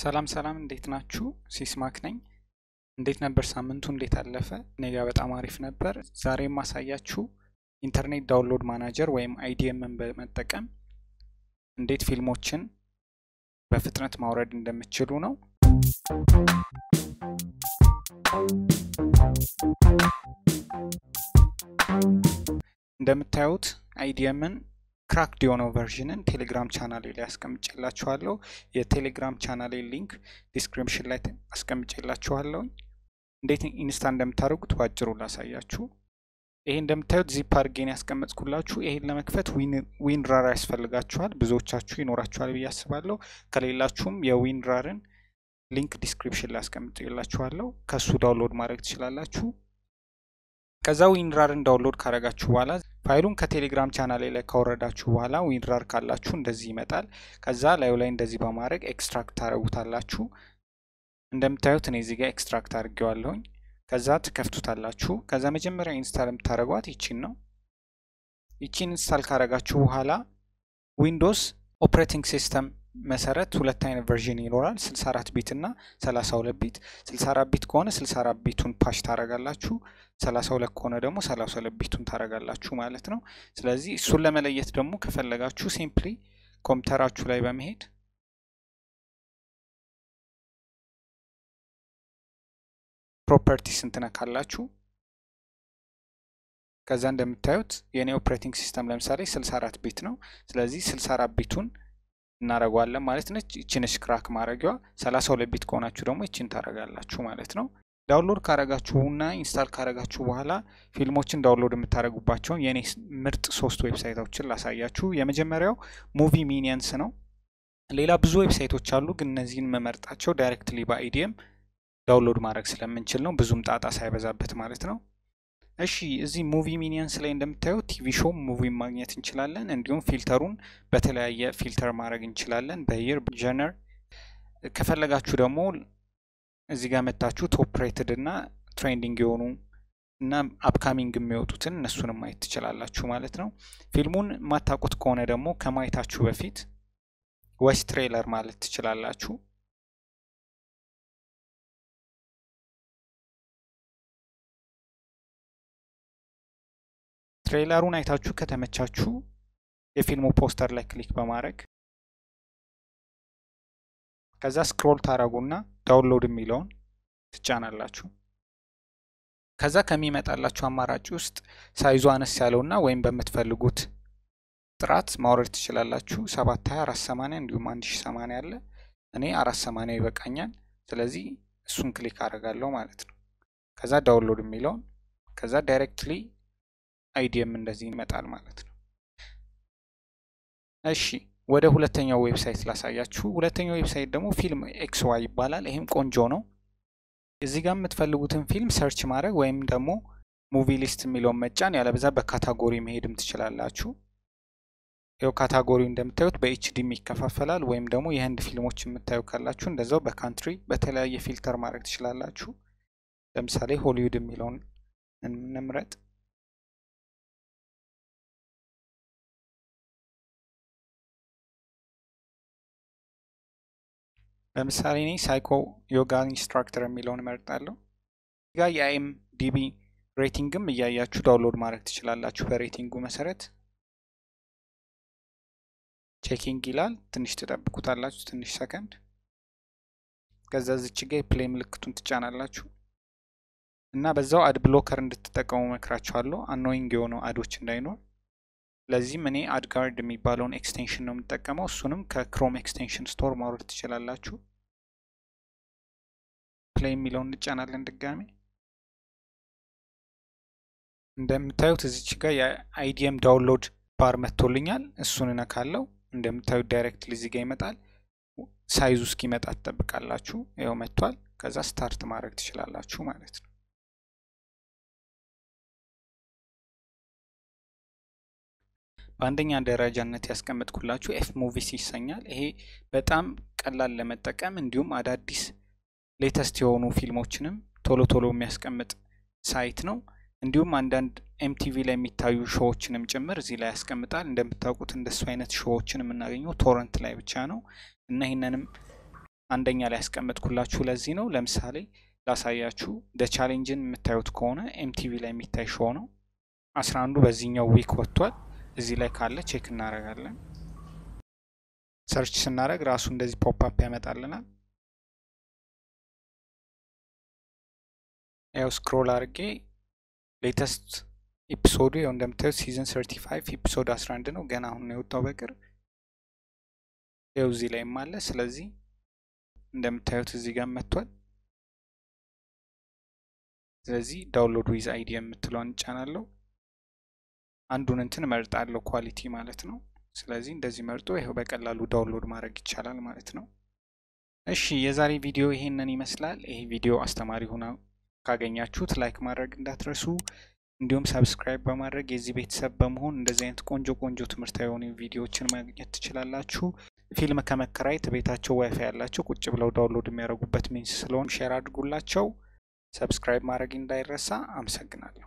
ሰላም ሰላም እንዴት ናችሁ? ሲስማክ ነኝ። እንዴት ነበር ሳምንቱ? እንዴት አለፈ? እኔ ጋ በጣም አሪፍ ነበር። ዛሬ የማሳያችሁ Internet Download Manager ወይም IDM ን በመጠቀም እንዴት ፊልሞችን በፍጥነት ማውረድ እንደምትችሉ ነው። እንደምታዩት IDM ን cracked የሆነው version ን ቴሌግራም ቻናሌ ላይ አስቀምጬላችኋለሁ። የቴሌግራም ቻናሌ link description ላይ አስቀምጬላችኋለሁ። እንዴት install እንደምታደርጉት ባጭሩ ላሳያችሁ። ይሄ እንደምታዩት ዚፕ አድርጌን ያስቀመጥኩላችሁ። ይሄን ለመክፈት WinRAR ያስፈልጋችኋል። ብዙዎቻችሁ ይኖራችኋል ብዬ አስባለሁ። ከሌላችሁም የ WinRAR ን link description ላይ አስቀምጬላችኋለሁ። ከሱ download ማድረግ ትችላላችሁ። ከዛ WinRAR ን download ካረጋችሁ በኋላ ፋይሉን ከቴሌግራም ቻናሌ ላይ ካወረዳችሁ በኋላ WinRAR ካላችሁ እንደዚህ ይመጣል። ከዛ ላዩ ላይ እንደዚህ በማድረግ extract ታደርጉታላችሁ። እንደምታዩት እኔ ጋር extract አድርጌዋለሁኝ። ከዛ ትከፍቱታላችሁ። ከዛ መጀመሪያ install የምታደርጓት ይቺን ነው። ይቺን install ካረጋችሁ በኋላ Windows operating system መሰረት ሁለት አይነት version ይኖራል። 64 bit እና 32 bit። 64 bit ከሆነ 64 bit ኡን patch ታረጋላችሁ። 32 ከሆነ ደግሞ 32 bit ኡን ታረጋላችሁ ማለት ነው። ስለዚህ እሱን ለመለየት ደግሞ ከፈለጋችሁ simply ኮምፒውተራችሁ ላይ በመሄድ properties ን ትነካላችሁ። ከዛ እንደምታዩት የኔ operating system ለምሳሌ 64 bit ነው። ስለዚህ 64 bit ኡን እናደርገዋለን ማለት ነች። ይችንሽ crack ማድረጊዋ 32 bit ከሆናችሁ ደግሞ ይችን ታደርጋላችሁ ማለት ነው። download ካረጋችሁና install ካረጋችሁ በኋላ ፊልሞችን download የምታደርጉባቸውን የኔ ምርጥ ሶስት website ኦችን ላሳያችሁ። የመጀመሪያው Movie Minions ነው። ሌላ ብዙ website ኦች አሉ፣ ግን እነዚህን መመርጣቸው directly በ IDM download ማድረግ ስለምንችል ነው፣ ብዙም ጣጣ ሳይበዛበት ማለት ነው። እሺ እዚህ Movie Minions ላይ እንደምታዩት TV show movie ማግኘት እንችላለን። እንዲሁም filter ኡን በተለያየ filter ማድረግ እንችላለን፣ በ year genre። ከፈለጋችሁ ደግሞ እዚህ ጋር መታችሁ top rated እና trending የሆኑ እና upcoming የሚወጡትን እነሱንም ማየት ትችላላችሁ ማለት ነው። ፊልሙን የማታውቁት ከሆነ ደግሞ ከማየታችሁ በፊት watch trailer ማለት ትችላላችሁ። trailer ኡን አይታችሁ ከተመቻችሁ የፊልሙ ፖስተር ላይ click በማድረግ ከዛ scroll ታረጉና download የሚለውን ትጫናላችሁ። ከዛ ከሚመጣላችሁ አማራጭ ውስጥ size ኡ አነስ ያለውና ወይም በምትፈልጉት ጥራት ማውረድ ትችላላችሁ። ሰባት ሀያ አራት ሰማንያ እንዲሁም አንድ ሺ ሰማንያ አለ። እኔ አራት ሰማንያ ይበቃኛል። ስለዚህ እሱን click አደርጋለሁ ማለት ነው። ከዛ download የሚለውን ከዛ directly IDM እንደዚህ ይመጣል ማለት ነው። እሺ ወደ ሁለተኛው website ላሳያችሁ። ሁለተኛው website ደግሞ FilmXY ይባላል። ይህም ቆንጆ ነው። እዚህ ጋር የምትፈልጉትን ፊልም search ማድረግ ወይም ደግሞ movie list የሚለውን መጫን፣ ያለበለዛ በ category መሄድም ትችላላችሁ። ይኸው category ው እንደምታዩት በ HD ም ይከፋፈላል። ወይም ደግሞ የህንድ ፊልሞች የምታዩ ካላችሁ እንደዛው በ country በተለያየ filter ማድረግ ትችላላችሁ። ለምሳሌ ሆሊውድ የሚለውን እንምረጥ። ለምሳሌ እኔ Psycho Yoga Instructor የሚለውን እመርጣለሁ። ጋ የ IMDb rating ም እያያችሁ download ማድረግ ትችላላችሁ። በ rating ኡ መሰረት checking ይላል። ትንሽ ትጠብቁታላችሁ፣ ትንሽ ሰከንድ። ከዛ ዝች ጋ የ play ምልክቱን ትጫናላችሁ እና በዛው ad blocker እንድትጠቀሙ መክራችኋለሁ፣ annoying የሆነው ad ኦች እንዳይኖር። ለዚህም እኔ AdGuard የሚባለውን extension ነው የምጠቀመው። እሱንም ከ Chrome extension store ማውረድ ትችላላችሁ። play የሚለውን እንጫናለን ድጋሜ። እንደምታዩት እዚች ጋር የ IDM download bar መጥቶልኛል። እሱን እነካለው። እንደምታዩት directly እዚህ ጋር ይመጣል። size ኡ እስኪመጣ ትጠብቃላችሁ። ይኸው መጥቷል። ከዛ start ማድረግ ትችላላችሁ ማለት ነው። በአንደኛ ደረጃነት ያስቀመጥኩላችሁ FMovies ይሰኛል። ይሄ በጣም ቀላል ለመጠቀም እንዲሁም አዳዲስ latest የሆኑ ፊልሞችንም ቶሎ ቶሎ የሚያስቀምጥ site ነው። እንዲሁም አንዳንድ MTV ላይ የሚታዩ show ዎችንም ጭምር እዚህ ላይ ያስቀምጣል። እንደምታውቁት እንደሱ አይነት show ዎችን የምናገኘው torrent ላይ ብቻ ነው እና ይህንንም አንደኛ ላይ ያስቀመጥኩላችሁ ለዚህ ነው። ለምሳሌ ላሳያችሁ። The Challenge ን የምታዩት ከሆነ MTV ላይ የሚታይ show ነው። አስራ አንዱ በዚህኛው week ወጥቷል። እዚህ ላይ ካለ check እናደርጋለን። search ስናደርግ ራሱ እንደዚህ pop up ያመጣልናል። ያው scroll አድርጌ latest episode ኡ ያው እንደምታዩት season 35 episode 11 ነው። ገና አሁን ነው የወጣው በቅርብ ያው እዚህ ላይም አለ። ስለዚህ እንደምታዩት እዚህ ጋር መጥቷል። ስለዚህ download with IDM የምትለውን እንጫናለው። አንዱን እንትን መርጣለሁ quality ማለት ነው። ስለዚህ እንደዚህ መርጦ ይኸው በቀላሉ download ማድረግ ይቻላል ማለት ነው። እሺ የዛሬ ቪዲዮ ይሄንን ይመስላል። ይሄ ቪዲዮ አስተማሪ ሆና ካገኛችሁት like ማድረግ እንዳትረሱ፣ እንዲሁም subscribe በማድረግ የዚህ ቤተሰብ በመሆን እንደዚህ አይነት ቆንጆ ቆንጆ ትምህርታዊ የሆኑ ቪዲዮዎችን ማግኘት ትችላላችሁ። ፊልም ከመከራየት ቤታቸው ዋይፋይ ያላቸው ቁጭ ብለው download የሚያደርጉበት means ስለሆን share አድርጉላቸው። subscribe ማድረግ እንዳይረሳ። አመሰግናለሁ።